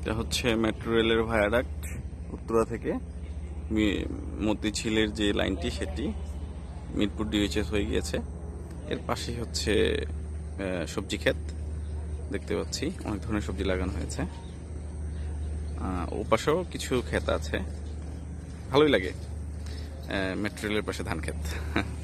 এটা হচ্ছে মেট্রো রেলের ভায়াডাক্ট উত্তরা থেকে। মি- মতিঝিলের যে লাইনটি, সেটি মিরপুর ডিএইচএস হয়ে গিয়েছে। এর পাশেই হচ্ছে সবজি ক্ষেত। দেখতে পাচ্ছি, অনেক ধরনের সবজি লাগানো হয়েছে। ওপাশেও কিছু ক্ষেত আছে। ভালোই লাগে মেট্রো রেলের পাশে ধান ক্ষেত।